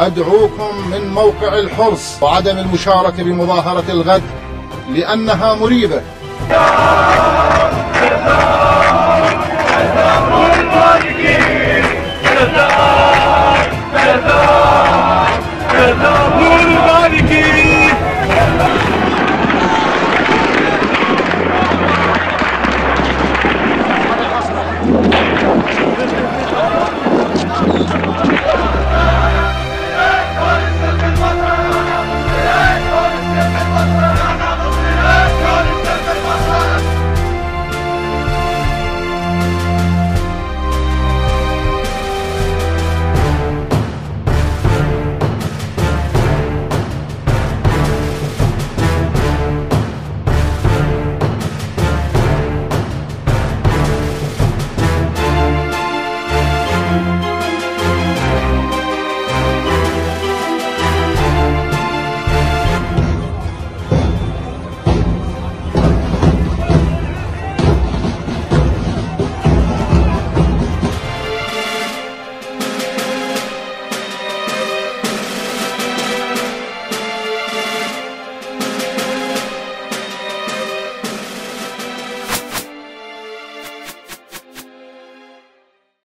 أدعوكم من موقع الحرص وعدم المشاركة بمظاهرة الغد لأنها مريبة.